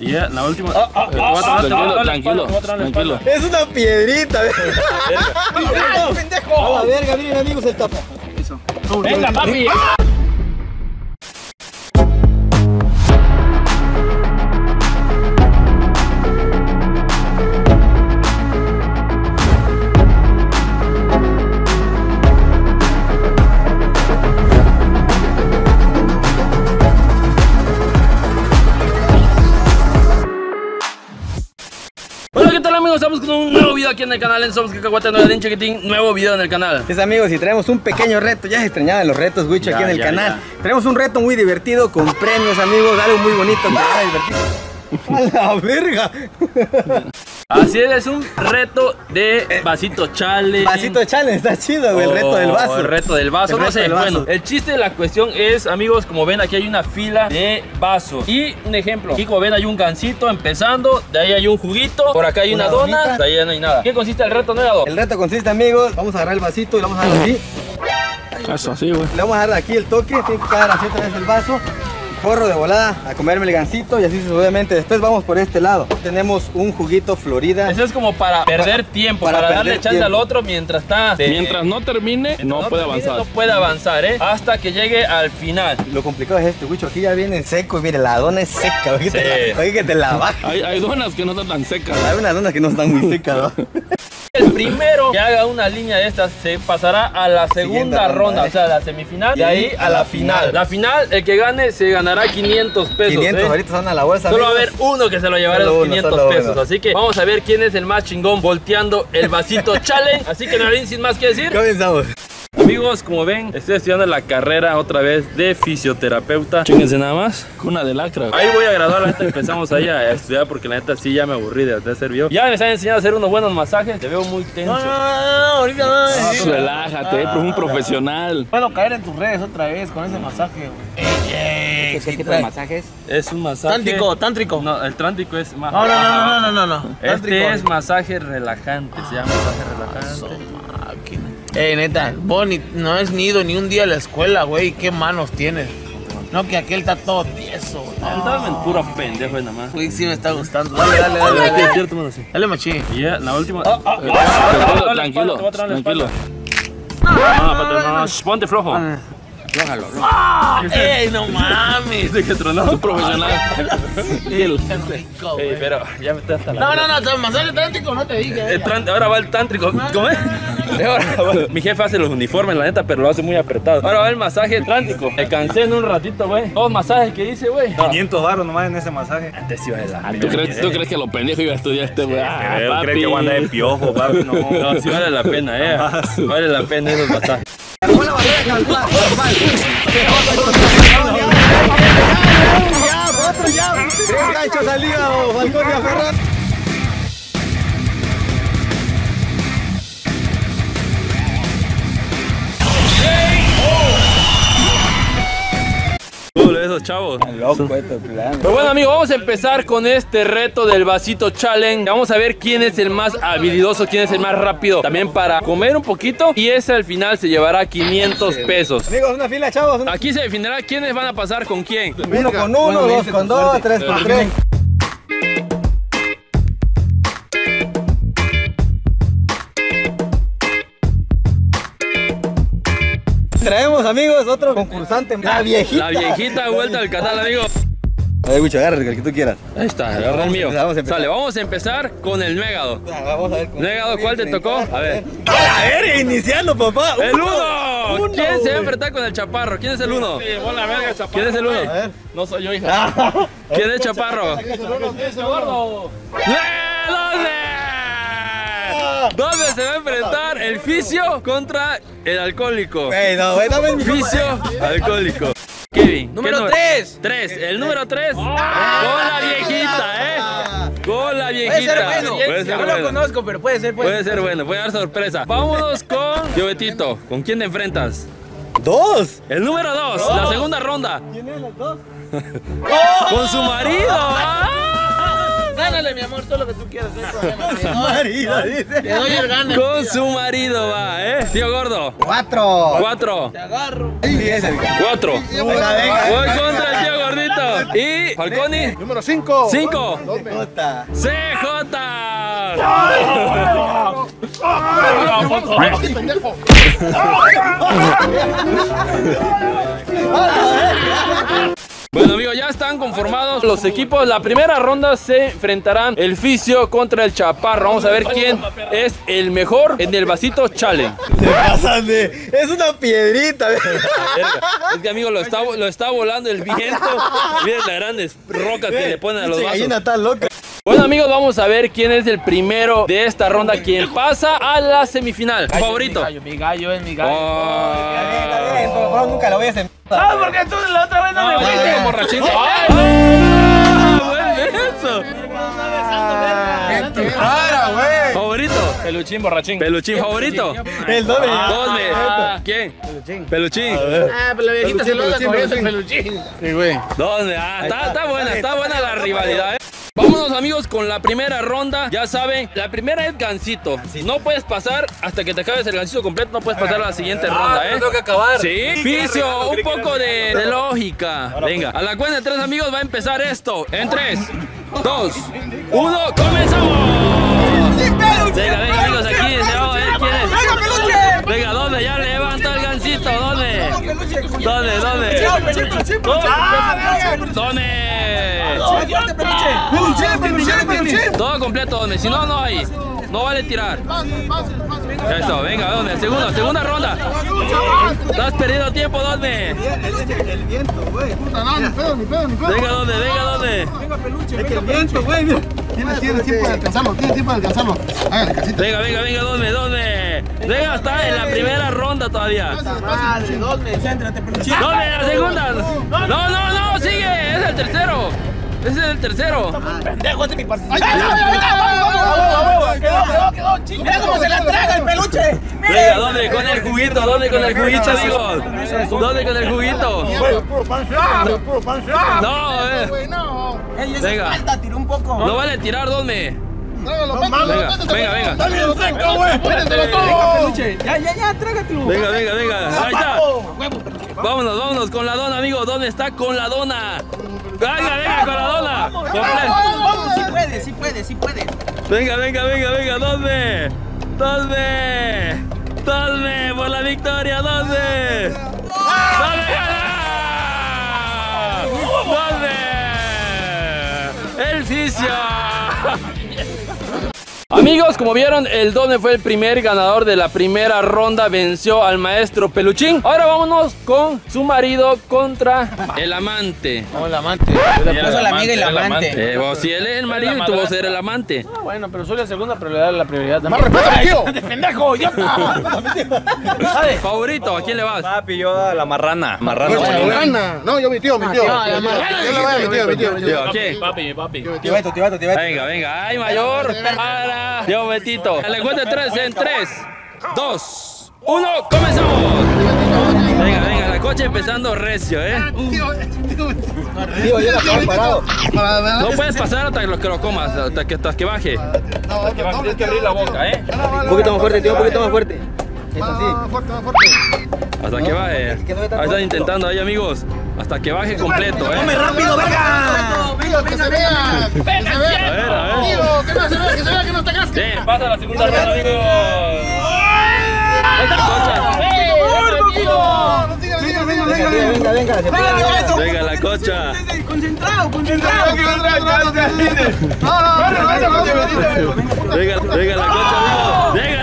Y ya, la última. Ah, ah, ah, tranquilo, tranquilo, tranquilo. Es una piedrita. ¡Ay, pendejo! A la verga, miren amigos el tapa. Venga, papi. Video aquí en el canal en Somos Cacahuate Nueva Din Chiquitín, nuevo video en el canal. Pues amigos, y traemos un pequeño reto, ya se extrañaban los retos, Wicho, aquí Ya, en el ya, canal. Traemos un reto muy divertido con premios, amigos, algo muy bonito que. A la verga. Así es, es un reto de vasito challenge. Vasito challenge, está chido, güey, el reto del Oh, vaso. El reto del vaso, El no sé. vaso. Bueno, el chiste de la cuestión es, amigos, como ven, aquí hay una fila de vasos. Y un ejemplo, aquí como ven hay un gansito empezando, de ahí hay un juguito, por acá hay una, Una dona, donita. de ahí ya no hay nada. ¿Qué consiste el reto, Negado? El reto consiste, amigos, vamos a agarrar el vasito y le vamos a dar así. Eso, así, güey. Le vamos a dar aquí el toque, tiene que caer así otra vez el vaso. Corro de volada a comerme el gansito y así sucesivamente. Después vamos por este lado. Tenemos un juguito Florida. Eso es como para perder tiempo, para para, darle chance al otro mientras está... de- Mientras no termine, no no puede termine, avanzar. No puede avanzar, ¿eh? Hasta que llegue al final. Lo complicado es este, Wicho. Aquí ya viene seco y mire, la dona es seca. Oye, que te Sí. la- oye, que te la baja. Hay, hay donas que no están tan secas. Hay unas donas que no están muy secas, ¿no? El primero que haga una línea de estas se pasará a la segunda ronda, ronda, ¿eh? o sea, la semifinal. De ahí a la final. La final, el que gane se ganará 500 pesos. 500 ¿eh? ahorita son a la bolsa. Solo va a haber uno que se lo llevará los uno, 500 solo pesos. uno. Así que vamos a ver quién es el más chingón volteando el vasito challenge. Así que Narín, sin más que decir. Comenzamos. Amigos, como ven, estoy estudiando la carrera otra vez de fisioterapeuta. Chéquense nada más. Cuna de lacra. Ahí voy a graduar, la neta empezamos ahí a estudiar porque la neta sí ya me aburrí de, hacer video. Ya me están enseñando a hacer unos buenos masajes, te veo muy tenso. No, no, no, no, ahorita no. Shh, Relájate, pero un profesional. Puedo caer en tus redes otra vez con ese masaje, güey. ¿Qué, tipo de masajes? Es un masaje. Tántrico, tántrico. No, el trántico es más. no, no, no, no, no, no. Este Tántrico. es masaje relajante, se llama masaje relajante. Eh, neta, vos ni- no has ni ido ni un día a la escuela, güey. ¿Qué manos tienes? No, que aquel está todo tieso. Andaba en puro pendejo nada más. Güey, sí me está gustando. Dale, dale, dale. Dale, Dale, cierto, mano, sí. dale machín. Y ya, la última. Tranquilo, tranquilo, Te voy a traer la No, ponte flojo. ¡Ey, no mames! Dice que tronó. Un profesional. Qué rico, pero ya me estás hasta la No, no, no, masaje tántrico no te dije. El tran- ahora va el tántrico. ¿Cómo es? Mi jefe hace los uniformes, la neta, pero lo hace muy apretado. Ahora va el masaje trántico. Me cansé en un ratito, güey. Dos masajes que hice, güey. No. 500 baros nomás en ese masaje. Antes iba de la ¿Tú crees, ¿Tú crees que lo pendejo iba a estudiar este güey? Ah, creo que voy a andar de piojo, papi. No. No, sí vale la pena, eh. Vale la pena esos masajes. Tres ganchos al hígado, Falcón y a Ferran. Esos chavos. Loco este plan. Pero bueno amigos, vamos a empezar con este reto del vasito challenge. Vamos a ver quién es el más habilidoso, quién es el más rápido. También para comer un poquito. Y ese al final se llevará 500 pesos. Amigos, una fila, chavos. una- Aquí se definirá quiénes van a pasar con quién. Uno con uno, dos con dos, tres con tres. Traemos, amigos, otro concursante. La viejita. La viejita vuelta al canal, amigos. A ver, Wicho, agarra el que tú quieras. Ahí está, agarra el mío. Vamos a empezar. Sale, vamos a empezar con el Megado. Vamos a ver. con- Negado, ¿cuál te tocó? A ver. A ver, iniciando, papá. ¡El uno! Uno, ¿Quién se va a enfrentar con el chaparro? ¿Quién es el uno? ¿Quién es el uno? A ver. No soy yo, hija. ¿Quién es chaparro? ¿Quién es el uno? ¿Quién es el gordo? ¡Eh, ¿Dónde? ¿Dónde se va a enfrentar el fisio contra el alcohólico? Mi Fisio alcohólico. Kevin. ¿qué Número tres. Tres. El número tres. Con la viejita, ¿eh? Con la Puede viejita. ser bueno. Puede ser no lo bueno. conozco, pero puede ser, puede, Puede ser bueno, puede dar sorpresa. Vámonos con Tío Betito. ¿Con quién te enfrentas? Dos. El número dos, la segunda ronda. ¿Quién es los dos? Con su marido. ¡Ah! Gánale, mi amor. todo lo que tú quieras, no hay problema. Te doy- Marido, dice. Te doy el gane. Con su marido va, ¿eh? Tío gordo. Cuatro. Cuatro. Te agarro. Cuatro. Voy contra el tío gordito. Y Falconi. Número 5. Cinco. Puta. CJ. pendejo! Bueno amigos, ya están conformados los equipos. La primera ronda se enfrentarán el Fisio contra el Chaparro. Vamos a ver quién es el mejor en el vasito challenge. Se pasan de. Es una piedrita. Es que amigo, lo está, lo está volando el viento. Miren las grandes rocas que le ponen a los vasos. tan loca. Bueno amigos, vamos a ver quién es el primero de esta ronda, quien pasa a la semifinal. Favorito. Mi gallo, mi gallo es mi gallo. Está bien, por favor, nunca lo voy a hacer. Ah, porque tú la otra vez no me Ay, fuiste. ay, borrachín. ¡Ay! ¡Ah! buen beso! ¡Para, güey! ¿Favorito? Peluchín, borrachín. Peluchín favorito. El doble. Dosme. ¿Quién? Peluchín. Ah, pero la viejita se lo cogiendo el peluchín. Sí, güey. ¿Dónde? Ah, está, está buena, está buena la rivalidad, ¿eh? Vámonos amigos con la primera ronda. Ya saben, la primera es gancito. No puedes pasar hasta que te acabes el gancito completo. No puedes pasar a la siguiente ronda, ¿eh? Tengo que acabar. Sí, Ficio, un poco de, de lógica. Venga, a la cuenta de tres amigos va a empezar esto. En tres, dos, uno, comenzamos. Venga, venga amigos, aquí ¿Dónde? ¿Dónde? Todo completo, ¿dónde? Si no, no hay. No vale tirar. Eso, venga, ¿dónde? Segunda, segunda ronda. Estás perdiendo tiempo, ¿dónde? El viento, güey. No, ni pedo, ni pedo, ni pedo. Venga, ¿dónde? Venga, ¿dónde? Es que el viento, güey. mira. Tienes, tiempo de alcanzarlo, tienes tiempo de alcanzarlo. Hágale, casita. Venga, venga, venga, ¿dónde? ¿Dónde? Venga, está en la primera ronda todavía. Madre, ¿dónde? Céntrate, peluchín. ¿Dónde? ¿La segunda? No, no, no, sigue. Es el tercero. Ese es el tercero. Pendejo, este es mi partido. ¡Ay, ay, ay, ay! Quedó, quedó, quedó, chico. Mira cómo se la traga el peluche. Venga, ¿dónde? Con el juguito, ¿dónde con el juguito, amigos? ¿Dónde con el juguito? Puro panseado, puro panseado. No, eh. Güey, no. Ey, esa Venga. falta, tiró un poco. No vale tirar, ¿dónde? Trágalo, Venga, métetelo, venga, venga. Dale, lo tengo, güey. Métetelo todo. Ya, ya, ya, trágatelo. Venga, venga, venga. Ahí está. Vámonos, vámonos con la dona, amigo. ¿Dónde está con la dona? Venga, venga, con la dona. Comple- Vamos, sí puede, sí puede, sí puede. Venga, venga, venga, venga. ¿Dónde? ¿Dónde? ¿Dónde? Por la victoria, ¿dónde? ¿Dónde gana? ¿Dónde? El Fisio. Amigos, como vieron, el Done fue el primer ganador de la primera ronda, venció al maestro Peluchín. Ahora vámonos con su marido contra el amante. No, el amante. Le puso la amiga y la el amante. amante. Eh, vos, si él es el marido y tú vas a ser el amante. Ah, bueno, pero soy la segunda, pero le da la prioridad Más respeto, tío. ¡De pendejo! Favorito, ¿a quién le vas? Papi, yo a la marrana. Marrana. Pues. No, yo mi tío, mi tío. tío, la marrana. Yo le voy a mi tío, mi tío, mi tío. Tío, ¿a quién? Papi, mi papi. Tío tío. Venga, venga, ay mayor para Tío Betito. Le cuento tres en tres, dos, uno, comenzamos. Venga, venga, la coche empezando recio, ¿eh? Tío, yo la parado. Para, para, No puedes pasar hasta que lo, comas, hasta que, hasta que baje. No, Tienes que abrir la boca, ¿eh? Un poquito más fuerte, tío, un poquito más fuerte. Eso sí. Más fuerte, más fuerte. Hasta que baje. Ahí están intentando ahí, amigos. Hasta que baje completo, ¿eh? rápido, verga! Tío, que se vea. Que se A ver, vea. a ver. Que no se vea, que se vea que no te. Sí, pasa a la segunda ronda, siga, Venga, venga, venga, se pega. Venga, la cocha. Concentrado, No, concentrado. Venga, venga la cocha, amigos. Venga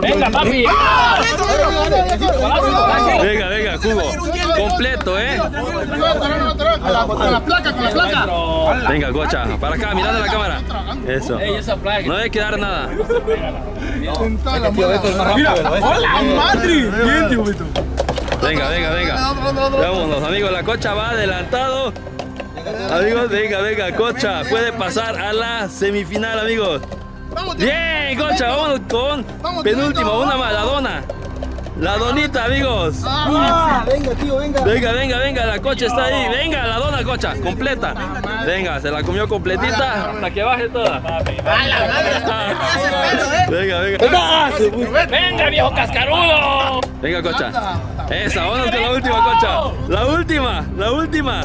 Venga, papi. Venga, venga, jugo. Completo, ¿eh? Con la placa, con la placa. Venga, cocha, para acá, mirando la cámara. Eso. No debe quedar nada. Sentá la Tío Beto es más rápido, ¿lo ves? Bien, tío Beto. Venga, venga, venga. Vámonos, amigos, la cocha va adelantado. Amigos, venga, venga, cocha. Puede pasar a la semifinal, amigos. Vamos. Bien, cocha, vámonos con Vamos, penúltimo, una maladona. La donita, amigos. Ah, venga, tío, venga. Venga, venga, venga, la cocha está ahí. Venga, la dona cocha, completa. Venga, se la comió completita hasta que baje toda. Venga, venga. ¡Venga, viejo cascarudo! Venga, cocha. Esa, vámonos con la última, cocha. La última, la última.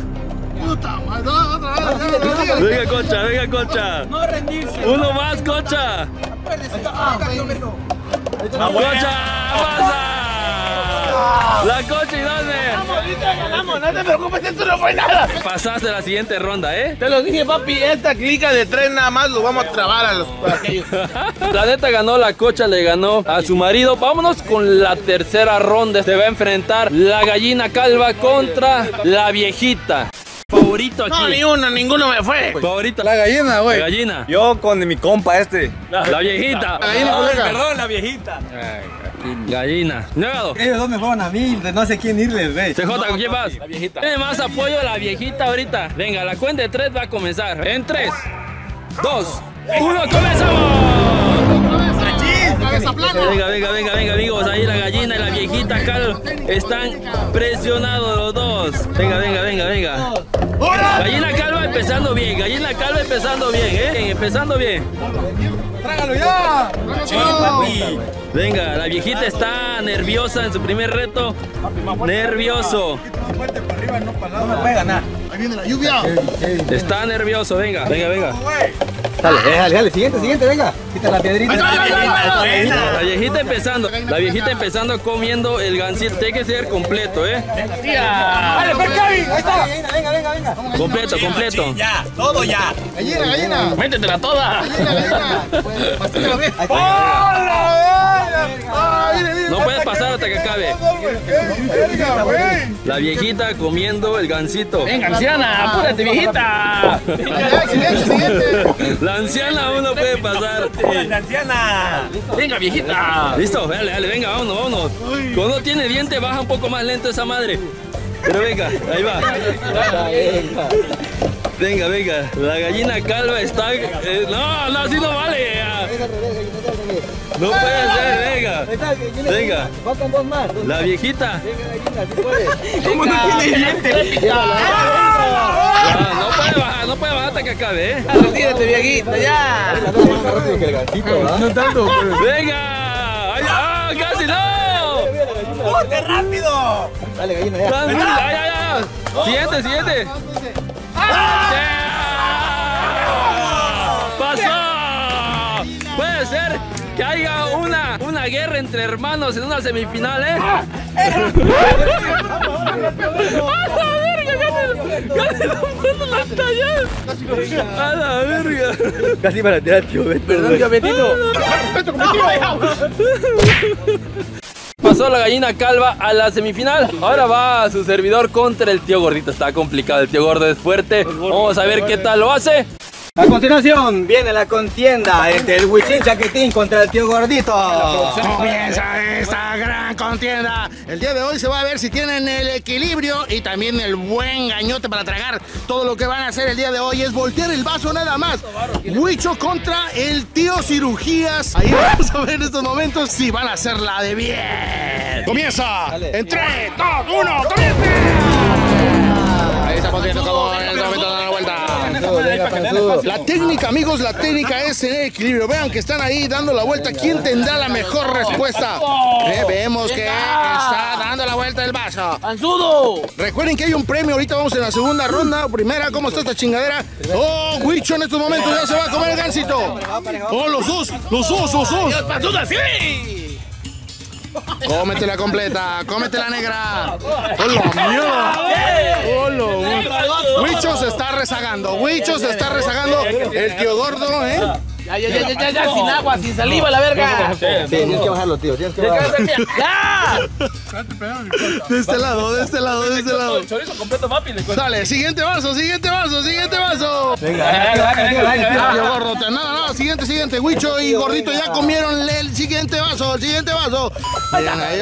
Puta madre, otra vez. Venga, cocha, venga, cocha. No rendirse. Uno más, cocha. Cocha, pasa. La cocha y dónde. Ganamos, no te preocupes, esto no fue nada. Pasaste a la siguiente ronda, ¿eh? Te lo dije, papi, esta clica de tres nada más lo vamos a trabar a los a aquellos. La neta ganó la cocha, le ganó a su marido. Vámonos con la tercera ronda. Se va a enfrentar la gallina calva contra la viejita. Favorito No, aquí. ni uno, ninguno me fue. Favorito. La gallina, La güey. gallina. Yo con mi compa este. La, la viejita. La gallina. Perdón, la viejita. Gallina. Negado. Ellos dos me fueron a mí, no sé quién irles, güey. CJ, ¿con quién vas? La viejita. Tiene más apoyo la viejita ahorita. Venga, la cuenta de tres va a comenzar. En tres, dos, uno, comenzamos. Venga, venga, venga, venga, amigos. Ahí la gallina y la viejita Cal están presionados los dos. Venga, venga, venga, venga. Gallina calva empezando bien. Gallina calva empezando bien, ¿eh? Empezando bien. ¡Trágalo ya! Venga, la viejita está nerviosa en su primer reto. Nervioso. No me puede ganar. Ahí viene la lluvia. Está nervioso, venga. Venga, venga. Dale, eh, dale, dale. Siguiente, siguiente, venga. Quita la piedrita. La viejita empezando. La viejita empezando comiendo el gansito. Tiene que ser completo, ¿eh? Dale, pues, Kevin. Ahí está. Venga, venga, venga. Completo, completo. Ya, todo ya. Gallina, gallina. ¡Métetela toda! Gallina, gallina. Pastilla, ve. Ahí está. Que acabe. La viejita comiendo el gansito. ¡Venga, anciana! ¡Apúrate, viejita! La anciana aún no puede pasar. La anciana. ¡Venga, viejita! Listo, dale, dale, venga, vámonos, vámonos. Cuando no tiene diente baja un poco más lento esa madre. Pero venga, ahí va. Venga, venga. La gallina calva está. eh, no, no, así no vale. Ya. No puede ser, venga. Venga. Faltan dos más. dos La más. viejita. Venga, si puedes. ¿Cómo no tiene diente? Ah, no puede bajar, no puede bajar hasta que acabe, ¿eh? Retírate, viejita, ya. No tanto, ¡Venga! ¡Ay, ¡Ah, casi no! ¡Ponte rápido! Dale, gallina, ya. ¡Ay, ay, ay! Siguiente, siguiente. ¡Pasó! Que haya una, una guerra entre hermanos en una semifinal, ¿eh? ¡A la verga! ¡Casi, ponen la talla! ¡A la verga! Casi para tirar, tío. Perdón, tío Betito. Pasó la gallina calva a la semifinal. Ahora va su servidor contra el tío gordito. Está complicado, el tío gordo es fuerte. Vamos a ver qué tal lo hace. A continuación viene la contienda entre el Huichín Chaquetín contra el tío Gordito. Comienza esta gran contienda. El día de hoy se va a ver si tienen el equilibrio y también el buen gañote para tragar. Todo lo que van a hacer el día de hoy es voltear el vaso nada más. Huicho contra el tío Cirugías. Ahí vamos a ver en estos momentos si van a hacer la de bien. Comienza. En 3, 2, 1, comienza. Ahí está consiguiendo como en este momento da la vuelta. La técnica, amigos, la técnica es tener equilibrio. Vean que están ahí dando la vuelta. ¿Quién tendrá la mejor respuesta? Eh, vemos que está dando la vuelta el vaso. ¡Anzudo! Recuerden que hay un premio. Ahorita vamos en la segunda ronda. Primera, ¿cómo está esta chingadera? Oh, Huicho en estos momentos ya se va a comer el gansito. Oh, los dos, los dos, los dos. ¡Panzuda, sí! Cómetela completa, cómetela negra. ¡Hola, mierda! ¡Hola! Huicho se está rezagando, Huicho se está rezagando. El tío gordo, ¿eh? Ya, ya, ya, ya, ya, ya, sin agua, sin saliva, la verga. Sí, tienes que bajarlo, tío. Tienes que bajarlo. ¡Ya! De este lado, de este lado, de este lado. Chorizo completo, papi. Dale, siguiente vaso, siguiente vaso, siguiente vaso. Venga, venga, venga, Tío gordo, no, no, siguiente, siguiente. Huicho y gordito ya comieron el siguiente vaso, el siguiente vaso.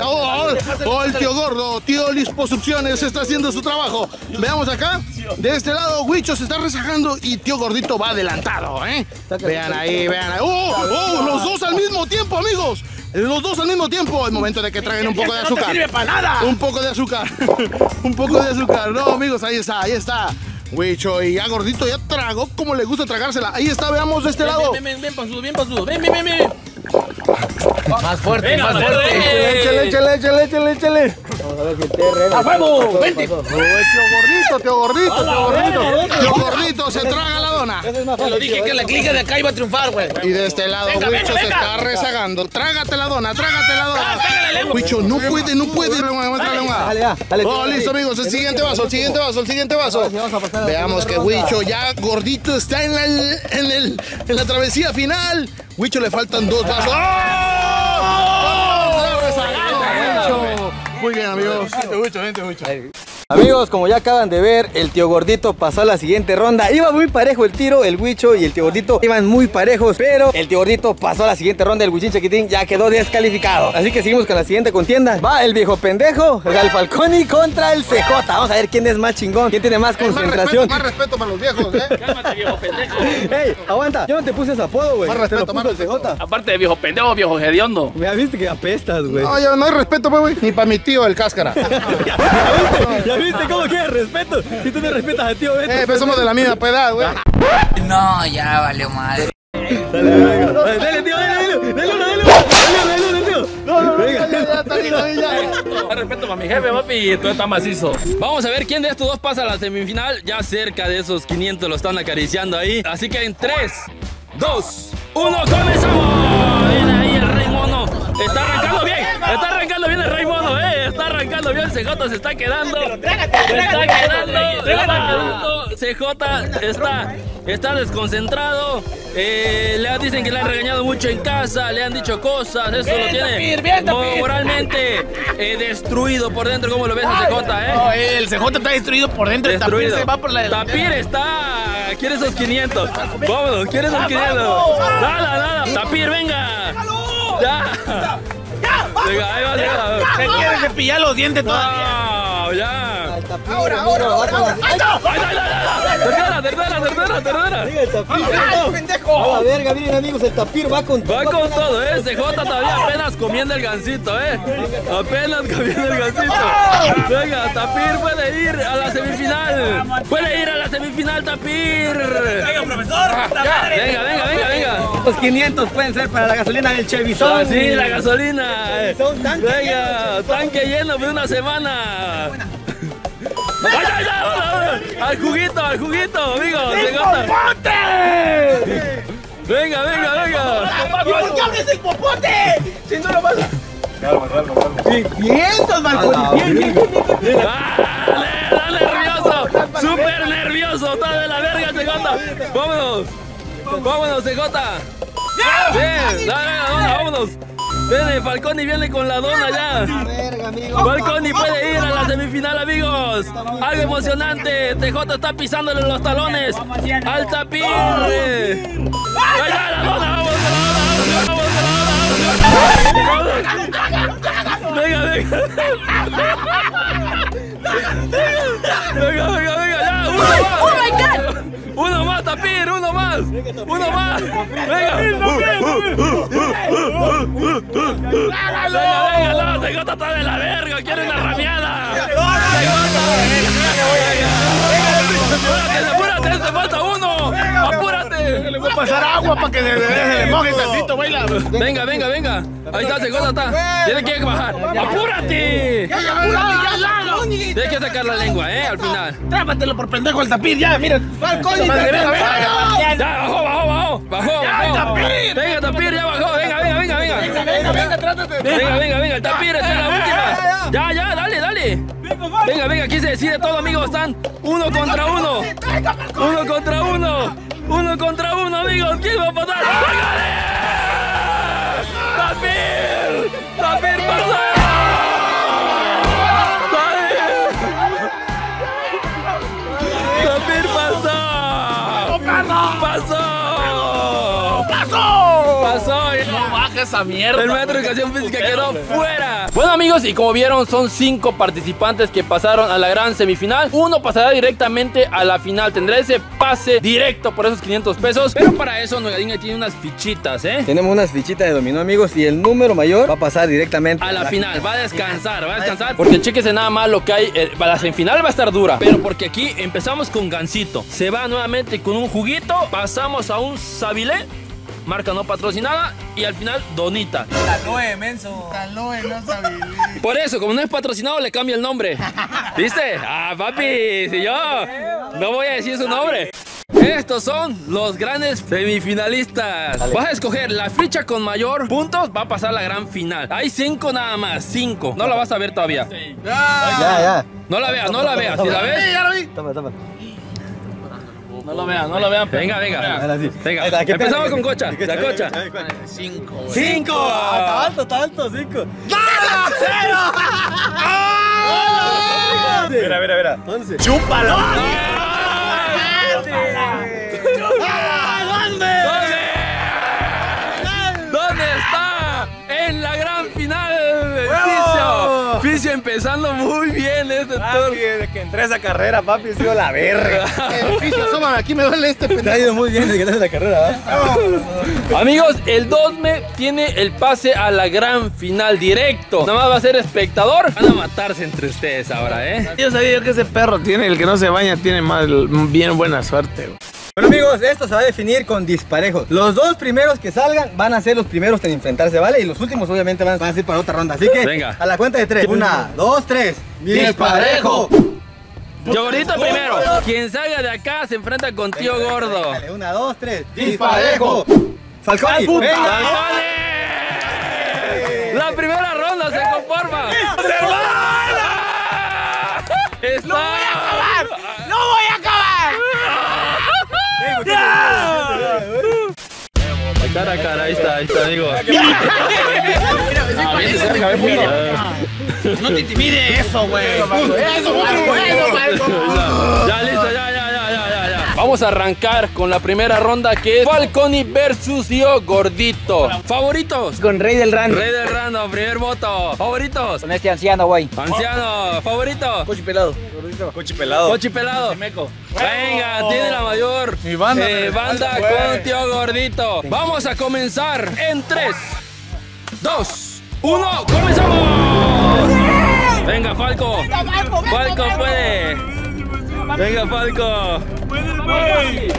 Oh, oh, oh, el tío gordo, tío Lisposucciones está haciendo su trabajo. Veamos acá. De este lado, Huicho se está rezagando y tío gordito va adelantado, ¿eh? Vean ahí, vean ahí. ¡Oh! ¡Oh! Los dos al mismo tiempo, amigos. Los dos al mismo tiempo. Es momento de que traigan un poco de azúcar. No sirve para nada. Un poco de azúcar. un poco de azúcar. No, amigos, ahí está, ahí está. Huicho, y ya gordito, ya tragó como le gusta tragársela. Ahí está, veamos de este lado. Ven, ven, ven, pasudo, bien pasudo. Ven, ven, ven, ven. Más fuerte, Venga, más fuerte. Échale, échale, échale, échale, échale. A ver si te ¡A huevo! ¡Vente! Tío gordito, tío gordito, tío gordito. Tío gordito, se traga la dona. Te lo dije que la clica de acá iba a triunfar, güey. Y de este lado, Huicho se está rezagando. Trágate la dona, trágate la dona. Lengua. Huicho, no puede, no puede. Dale, dale, Oh, listo, amigos. El siguiente vaso, el siguiente vaso, el siguiente vaso. Veamos que. Huicho ya gordito está en la, en el, en la travesía final. Huicho le faltan dos vasos. ¡Oh! Muy bien, amigos. Amigos, como ya acaban de ver, el tío gordito pasó a la siguiente ronda. Iba muy parejo el tiro, el huicho y el tío gordito iban muy parejos, pero el tío gordito pasó a la siguiente ronda, el huichín chiquitín ya quedó descalificado. Así que seguimos con la siguiente contienda. Va el viejo pendejo, el Falconi contra el CJ. Vamos a ver quién es más chingón, quién tiene más Más respeto, concentración. más respeto para los viejos, ¿eh? Cálmate, viejo pendejo. Ey, aguanta, yo no te puse ese apodo, güey. Más Te lo respeto, más puso el CJ. Aparte de viejo pendejo, viejo hediondo. Me viste que apestas, güey. No, ya no hay respeto, pues, güey. Ni para mi tío, el cáscara. ¿Ya viste cómo quieres respeto? Si tú no respetas al tío Beto. Eh, pues somos de la misma edad, güey. No, ya valió madre. Dale, venga. Dale, dale, tío, dale, dale, dale, dale, dale, dale, dale, tío. No, no, no, Venga. ya, ya, tranquilo, ya. Más respeto para mi jefe, papi, y tú estás macizo. Vamos a ver quién de estos dos pasa a la semifinal. Ya cerca de esos 500 lo están acariciando ahí. Así que en 3, 2, 1, comenzamos. Viene ahí el Rey Mono. Está arrancando bien. Está arrancando bien el Rey Mono. Está bien. CJ se está quedando. Se está quedando. Se está quedando. CJ está, está desconcentrado. Eh, le dicen que le han regañado mucho en casa, le han dicho cosas, eso lo tiene moralmente eh, destruido por dentro, como lo ves a CJ, eh. No, el CJ está destruido por dentro. El Tapir se va por la Tapir está. Quiere esos 500. Vámonos, quiere esos 500. Nada, nada. Tapir, venga. Ya. Venga, ahí va, ahí va. Se quiere cepillar los dientes todavía. No, ya. Ahora, ahora. Ay, ay, ay, ay. Tercera, tercera, tercera, tercera. Venga, el tapir. A la verga, miren amigos, el tapir va con Va con todo, eh. CJ todavía apenas comiendo el gancito, eh. Apenas comiendo el gancito. Venga, Tapir puede ir a la semifinal. Puede ir a la semifinal, Tapir. Venga, profesor. Venga, venga, venga, venga. Los 500 pueden ser para la gasolina del Chevy Ah, sí, la gasolina. eh. Son tanque Venga, tanque lleno de una semana. Ay, ay, ay, ay, ay. Al juguito, al juguito, se gasta. Venga, venga, venga. ¿Por qué abres el popote? Si no lo vas a... ¡Dale, dale, nervioso! ¡Súper nervioso! ¡Está de la verga, CJ! ¡Vámonos! ¡Vámonos, CJ! ¡Bien! ¡Dale, la dona, vámonos! Viene, Falconi viene con la dona ya. Verga, amigo. Falconi puede ir Algo emocionante. TJ está pisándole los talones al tapir. Venga, venga. Venga, venga, venga, ya. Uno. Oh my God. Uno más, tapir, uno más. Uno más. Venga. Venga, venga, no, TJ está de la verga, quiere una rameada. Apúrate, apúrate, te falta uno. Apúrate. Le voy a pasar agua para que se le, moje tantito, baila. Venga, venga, venga. Ahí está, CJ está. Tiene que bajar. ¡Apúrate! Tienes que sacar la lengua, ¿eh? Al final. Trápatelo por pendejo el tapir, ya, mira. Venga. Ya, bajó, bajó, bajó. Bajó, bajó. Tapir. Venga, Tapir, ya bajó. Venga, venga, venga, venga. venga, venga, trátate. Venga, venga, venga. El Tapir está en la última. Ya, ya, dale, dale. Venga, venga, aquí se decide todo, amigos. Están uno contra uno. Uno contra uno. Uno contra uno, amigos. ¿Quién va a esa mierda. El maestro de educación física quedó fuera. Bueno amigos, y como vieron, son cinco participantes que pasaron a la gran semifinal. Uno pasará directamente a la final. Tendrá ese pase directo por esos 500 pesos. Pero para eso Nuegadinga tiene unas fichitas, ¿eh? Tenemos unas fichitas de dominó, amigos, y el número mayor va a pasar directamente A la final, va a descansar, va a descansar Porque chéquese nada más lo que hay eh, La semifinal va a estar dura Pero porque aquí empezamos con Gansito Se va nuevamente con un juguito Pasamos a un Sabilé Marca no patrocinada Y al final Donita Aloe, menso. Aloe, no sabía. Por eso, como no es patrocinado, le cambia el nombre ¿Viste? Ah, papi, si yo No voy a decir su nombre estos son los grandes semifinalistas. Vas a escoger la ficha con mayor puntos, va a pasar la gran final. Hay cinco nada más, cinco. No la vas a ver todavía. Ya, ya. No la veas, no la veas. Si la ves, ya lo vi. Toma, toma. No lo vean, no lo vean. venga, venga. Ahora sí. Venga, Ahí está, aquí empezamos con Cocha. La Cocha. Cinco, güey. ¡Cinco! Ah, Está alto, está alto, cinco. Mira, mira, mira. Once. ¿Dónde está? En la gran final. Ficio. Ficio empezando muy bien este Ah, tour. desde que entré a esa carrera, papi, he sido la verga. Edificio, asómame, aquí me duele este Te ha pendejo. ido muy bien desde que estás en la carrera, ¿verdad? Amigos, el Dosme tiene el pase a la gran final directo. Nada más va a ser espectador. Van a matarse entre ustedes ahora, ¿eh? Yo sabía que ese perro tiene, el que no se baña, tiene más bien buena suerte, güey. Bueno amigos, esto se va a definir con disparejos. Los dos primeros que salgan van a ser los primeros en enfrentarse, ¿vale? Y los últimos obviamente van, a ser para otra ronda. Así que Venga. a la cuenta de tres. Una, dos, tres. ¡Disparejo! Yo gordito primero. Quien salga de acá se enfrenta con tío gordo. Dale, una, dos, tres. ¡Disparejo! ¡Falconi! ¡Venga! ¡Falcone! La primera ronda se conforma. ¡Está! Cara a cara, ahí está, ahí está, amigo. No te intimide eso, güey. Ya, listo, ya, ya. Vamos a arrancar con la primera ronda que es Falconi versus Tío Gordito. ¿Favoritos? Con Rey del Run. Rey del Random, primer voto. ¿Favoritos? Con este anciano, güey. Anciano, ¿favorito? Cochi pelado. Cochi pelado. Cochi pelado. Meco. Venga, tiene la mayor Mi banda, eh, banda con Tío Gordito. Vamos a comenzar en 3, 2, 1, ¡comenzamos! Venga, Falco. Falco puede. Venga, Falco.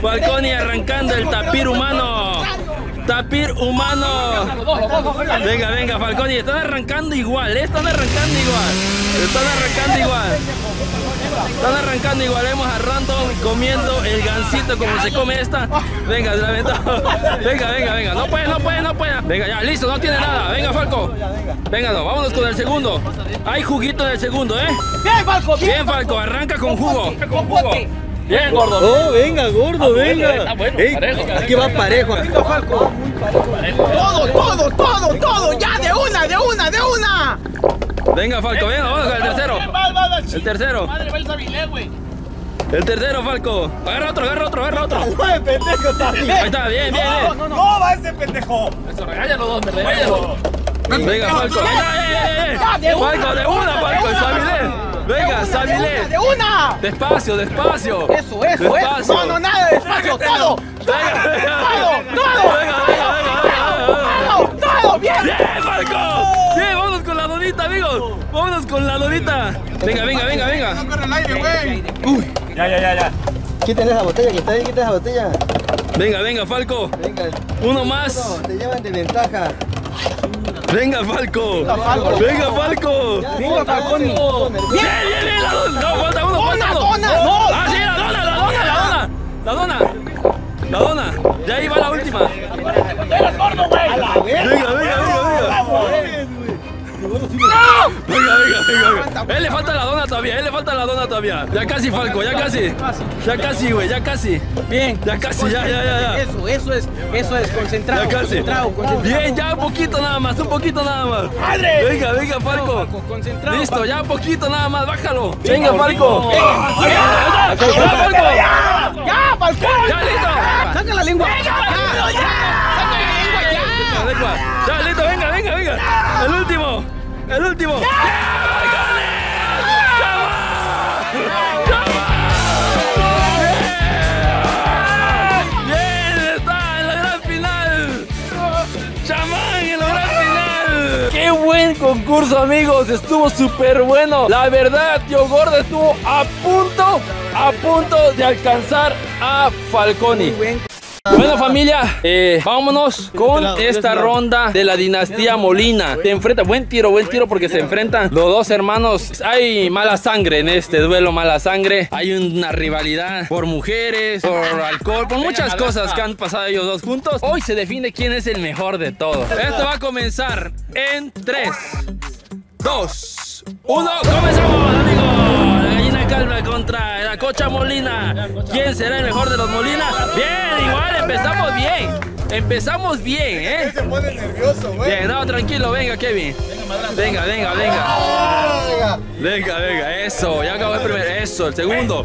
Falconi arrancando el tapir humano. Tapir humano. Venga, venga, Falconi. Están arrancando igual. eh, Están arrancando igual. Están arrancando igual. Están arrancando igual. Vemos a Random comiendo el gansito como se come esta. Venga, se la. Venga, venga, venga. No puede, no puede, no puede. Venga, ya, listo, no tiene nada. Venga, Falco. Venga, no, vámonos con el segundo. Hay juguito en el segundo, ¿eh? Bien, Falco, bien. Bien, Falco, arranca con jugo. Con jugo. Bien, gordo. ¡Oh, venga, gordo, venga! está bueno, Ey, parejo. aquí va parejo. Todo, todo, todo, todo. Ya, de una, de una, de una. Venga, Falco, venga, vamos con el tercero. El tercero. Madre, va el güey. El tercero, Falco. Agarra otro, agarra otro, agarra otro. Ahí está, bien, bien, bien. No, va ese pendejo. Eso, regáñalo dos, me regáñalo. Venga, Falco. Ahí está, eh, eh, eh. Ya, de una. Falco, de una, Falco, Sabilé. Venga, Sabilé. De una. Despacio, despacio. Eso, eso, eso. Despacio. No, no, nada de despacio, todo. Venga, venga, Todo, todo. venga, venga, venga, venga. Todo, todo, bien. ¡Bien, Falco! ¡Bien, vámonos con la donita, amigos! ¡Vámonos con la donita! Venga, venga, venga, venga. Ya, ya, ya, ya. Quiten esa botella que está ahí, quiten esa botella. Venga, venga, Falco. Venga, Uno más. no, te llevan de ventaja. Venga, Falco. Venga, Falco. Venga, Falconi. Bien, bien, bien, la dona. No, falta uno, Dona, dona, no. Ah, sí, la dona, la dona, la dona. La dona. La dona. Ya ahí va la última. Venga, venga, venga, venga. Venga, venga, venga, venga. Él le falta la dona todavía, él le falta la dona todavía. Ya casi, Falco, ya casi. Ya casi, güey, ya casi. Bien. Ya casi, ya, ya, ya, ya. Eso, eso es, eso es, concentrado, Ya casi. concentrado, concentrado. Bien, ya un poquito nada más, un poquito nada más. ¡Madre! Venga, venga, Falco. Falco, concentrado, Listo, ya un poquito nada más, bájalo. Venga, Falco. Ya, Falco. ¡Ya! ¡Ya, Falcón! Ya, listo. Saca la lengua. La lengua. Ya, listo, venga, venga, venga. El último. ¡Chamán en la gran final! ¡Qué buen concurso, amigos! Estuvo súper bueno. La verdad, tío Gordo estuvo a punto, a punto de alcanzar a Falconi. Bueno familia, eh, vámonos con esta ronda de la dinastía Molina. Se enfrenta, buen tiro, buen tiro porque se enfrentan los dos hermanos. Hay mala sangre en este duelo, mala sangre. Hay una rivalidad por mujeres, por alcohol, por muchas cosas que han pasado ellos dos juntos. Hoy se define quién es el mejor de todos. Esto va a comenzar en 3, 2, 1. ¡Comenzamos, amigos! Calma contra la cocha Molina. ¿Quién será el mejor de los Molina? Bien, igual empezamos bien. Empezamos bien, ¿eh? Se pone nervioso, güey. Bien, no, tranquilo, venga, Kevin. Venga, venga, venga. Venga, venga, eso. Ya acabó el primero. Eso, el segundo.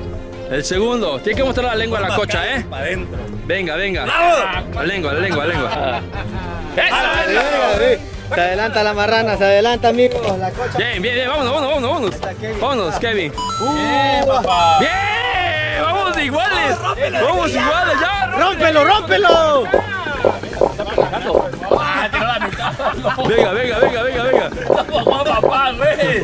El segundo. Tiene que mostrar la lengua a la cocha, ¿eh? Venga, venga. La lengua, la lengua, la lengua. Ve. Se adelanta la marrana, se adelanta, amigo. La cocha. Bien, bien, bien. Vámonos, vámonos, vámonos. Vámonos, vámonos Kevin. Bien, vamos iguales. Vamos iguales, ya. ¡Rómpelo, rómpelo! Venga, venga, venga, venga, venga. papá, güey.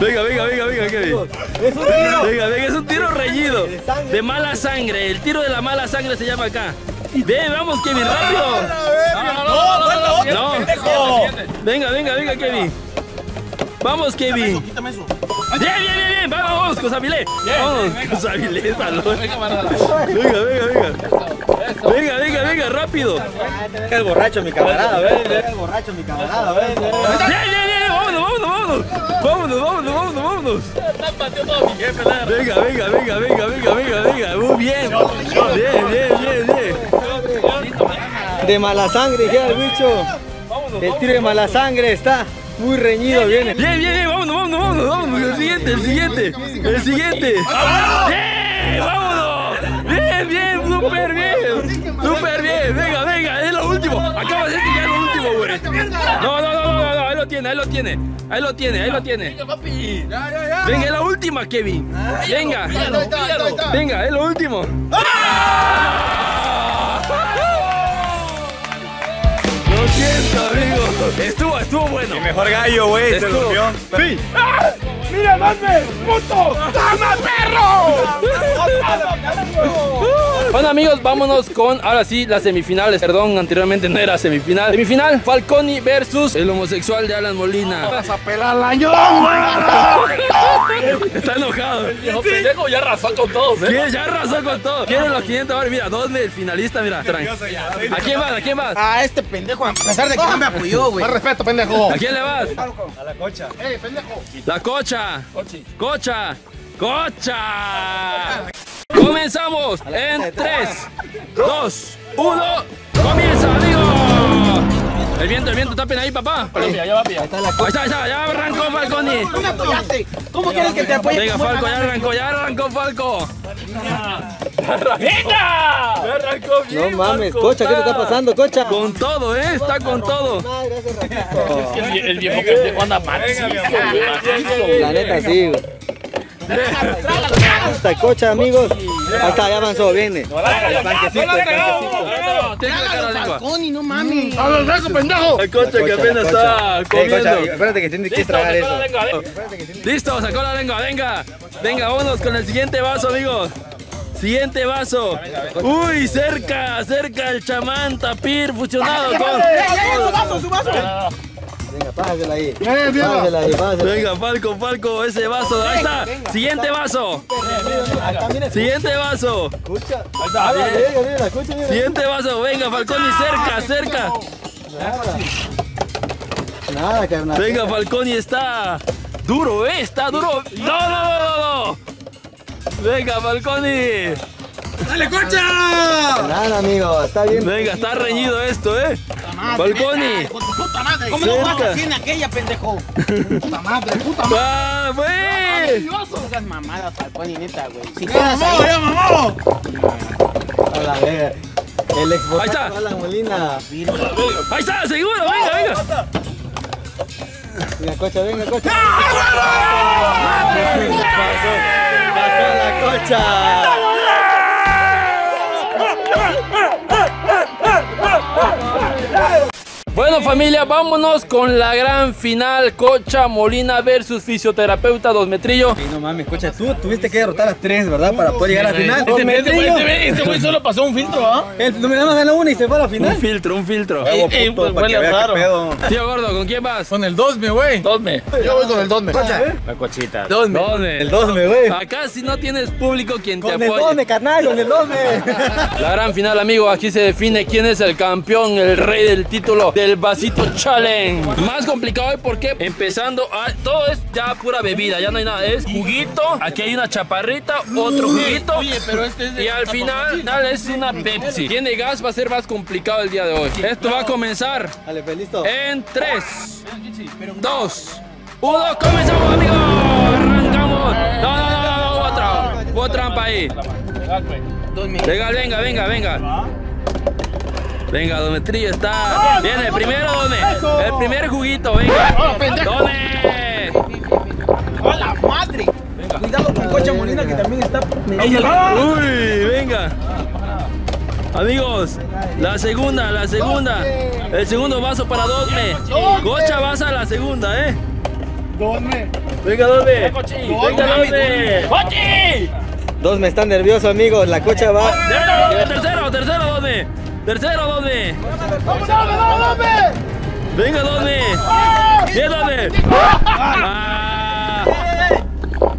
Venga, venga, venga, venga, Kevin. Es un tiro. Venga, venga, es un tiro reñido. De mala sangre. El tiro de la mala sangre se llama acá. Ven, vamos, Kevin, rápido. No, no, No. Venga, venga, venga, Kevin. Vamos, Kevin. Quítame eso. Bien, bien, bien, bien. Vamos, vamos. Venga. Venga, venga, venga. Venga, venga, venga, rápido. El borracho, mi camarada, ven. El borracho, mi camarada, ven. bien. Vámonos, vámonos, vámonos. Vámonos. Venga, venga, venga, venga, venga, venga, venga. Muy bien. Bien, bien, bien, bien. De mala sangre, dijera el bicho. El tiro de mala sangre está muy reñido, viene. Bien, bien, bien, vámonos, vámonos, vámonos, vámonos. El siguiente, el siguiente, el siguiente. Bien, vámonos. Bien, bien, súper bien. Súper bien. Venga, venga, es lo último. Acaba de decir güey. No, no, no, no, no, ahí lo tiene, ahí lo tiene. Ahí lo tiene, ahí lo tiene. Venga, es la última, Kevin. Venga. Venga, es lo último. Lo siento, amigo. Estuvo, estuvo bueno. Mejor gallo, güey, se durmió. Sí. ¡Mira, dame! ¡Puto! ¡Dame, perro! Bueno amigos, vámonos con ahora sí las semifinales. Perdón, anteriormente no era semifinal. Semifinal, Falconi versus el homosexual de Alan Molina. Vas a pelar la Está enojado. Viejo pendejo ya arrasó con todos, ¿eh? Ya arrasó con todo. Quieren los 500 dólares. Mira, dos del finalista, mira. Tran- ¿A quién vas? ¿A quién vas? A este pendejo, a pesar de que no me apoyó, güey. Más respeto, pendejo. ¿A quién le vas? Eh, pendejo. La cocha. Cocha. Cocha. Comenzamos en 3, 2, 1. Comienza, amigo. El viento, el viento, tapen ahí, papá. Ahí Ya va, pilla. está, ahí está, ya arrancó Falconi. ¿Tú me apoyaste? ¿Cómo quieres que te apoye? Venga, Falco, ya arrancó, ya arrancó Falco. ¡Venga! No mames, cocha, ¿qué te está pasando, cocha? Con todo, ¿eh? Está con todo. Ratito. El, vie- el viejo pendejo anda macizo. La neta, sí, güey. Esta cocha, amigos. Está, ya avanzó, viene. Panquecito, panquecito. Tiene no mames. Ah, ¡A los dejo, pendejo! El coche que apenas está Eh, comiendo. espérate que tienes que tragar eso. Listo, sacó la lengua, venga. Venga, vámonos con el siguiente vaso, amigos. Siguiente vaso. Uy, cerca, cerca el chamán tapir fusionado con. su vaso, su vaso! Ahí. Eh, ahí, pásasela. Venga, Falco, Falco, ese vaso. Ahí está. Siguiente vaso. Siguiente vaso. escucha. Mira, mira, mira, escucha, mira. Siguiente vaso. Venga, Falconi, cerca, cerca. Nada. Nada, carnal. Venga, Falconi, está duro, ¿eh? Está duro. No, no, no, no, no. Venga, Falconi. Nada, amigo, está bien. Venga, está reñido esto, ¿eh? Falconi. Madre. ¿Cómo no vas así en aquella, pendejo? Puta madre, puta madre. ¡Ah, güey! Hagas mamadas, Falconi, neta, güey. Si quedas ahí... A la verga. El ex Ahí está. Alan Molina. Ahí está, seguro, venga, venga. Venga, cocha, venga, cocha. Pasó, pasó la cocha. Bueno familia, vámonos con la gran final Cocha Molina versus Fisioterapeuta Dos Metrillo. Sí, no mames, cocha, tú tuviste que derrotar a tres, ¿verdad? Para poder llegar a la final. Este güey solo pasó un filtro, ¿ah? El más ganó una y se fue a la Un final. filtro, un filtro. Huele raro. Tío gordo, ¿con quién vas? Con el 2, mi güey. Dosme. Yo voy con el 2 La cochita. Dosme. El 2 me, güey. Acá si no tienes público quien te Con el 2 apoye. me, carnal, con el 2 me. La gran final, amigo. Aquí se define quién es el campeón, el rey del título del Vasito Challenge. Más complicado hoy porque empezando a. Todo es ya pura bebida, ya no hay nada. Es juguito. Aquí hay una chaparrita, otro juguito. Oye, pero este es de Y al final, final es una Pepsi. Tiene gas, va a ser más complicado el día de hoy. Esto va a comenzar Dale, pues en 3, 2, 1. ¡Comenzamos, amigos! ¡Arrancamos! No, no, no, no, hubo trampa. Hubo trampa ahí. Venga, venga, venga, venga. Dometrillo está. Viene, primero, Dome. El primer juguito, venga. Dome. ¡A la madre! Cuidado con Cocha Molina que también está. Uy, venga. Amigos, la segunda, la segunda. El segundo vaso para Dome. Cocha vas a la segunda, ¿eh? Venga, Dome. Venga, Dome. ¡Cochi! Dos me están nerviosos, amigos. La cocha va. Tercero, tercero, Dome. Tercero, Dome. Venga, Dome. Bien, Dome. Ah.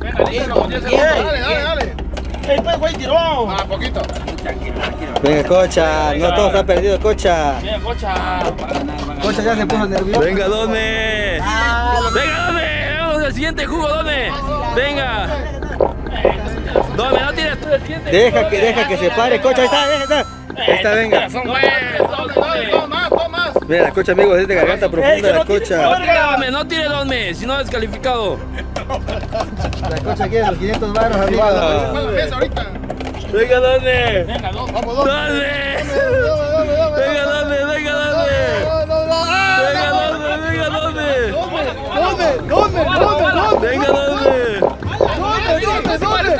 Dale, dale, dale. ¡Ey, pues, güey, tiró! Ah, poquito. Venga, cocha. No todo está perdido, cocha. Cocha. Cocha ya se puso nervioso. Venga, Dome. Venga, Dome. Vamos al siguiente jugo, Dome. Venga. Dome, no tires tú el siguiente. Deja que, deja que se pare, cocha. Ahí está, ahí está. Ahí está, venga. Toma toma. Mira, la cocha, amigos, es de garganta profunda la cocha. No tire no tire Dome, si no descalificado. La cocha quiere los 500 baros, amigos. mesa ahorita. Venga, Dome. Vamos, dos. Dale. Venga, Dome, venga, Dome. Venga, Dome, venga. ¿Dónde? ¿Dónde? ¿Dónde? ¿Dónde? Venga, Dome. ¿Dónde? ¿Dónde? ¿Dónde?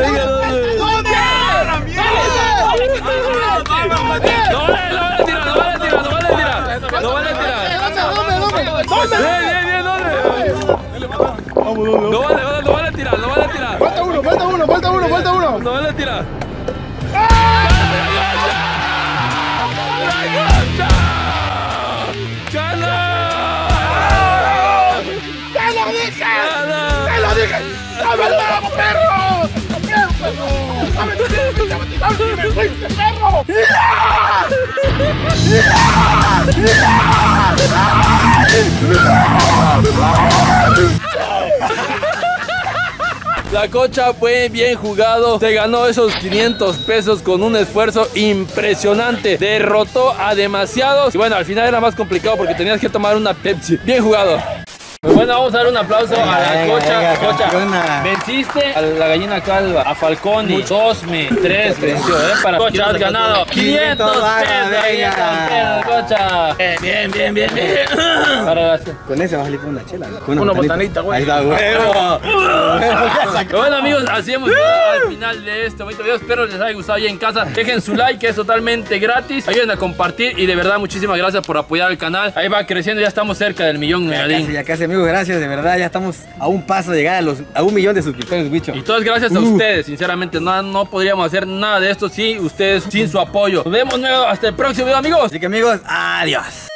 Venga, tirar. Bien, bien, dale. No vale, no vale, no vale tirar, tirar. Falta uno, falta uno, falta uno, falta uno. No vale tirar. ¡Gana! ¡Te lo dije! ¡Gana! ¡Te lo dije! ¡Dame el perro! La cocha fue bien jugado, se ganó esos 500 pesos con un esfuerzo impresionante, derrotó a demasiados y bueno, al final era más complicado porque tenías que tomar una Pepsi. Bien jugado. Pues bueno, vamos a dar un aplauso a la Venga, cocha. venga, cocha, campeona. venciste a la gallina calva, a Falconi, Sosme, tres venció, ¿eh? Para cocha has ganado 500 pesos. venga. cocha. Bien, bien, bien, bien. Para las- Con ese vas a salir con una chela. Con Una botanita, güey. Ahí está, huevo. Bueno amigos, así hemos llegado al final de este bonito video. Espero les haya gustado ahí en casa. Dejen su like, que es totalmente gratis. Ayuden a compartir y de verdad muchísimas gracias por apoyar al canal. Ahí va creciendo, ya estamos cerca del millón. Ya casi, ya casi, amigos, gracias, de verdad, ya estamos a un paso de llegar a, los, a un millón de suscriptores, bicho. Y todo es gracias a Uh. ustedes, sinceramente, no, no podríamos hacer nada de esto sin ustedes, sin su apoyo. Nos vemos nuevo hasta el próximo video, amigos. Así que, amigos, adiós.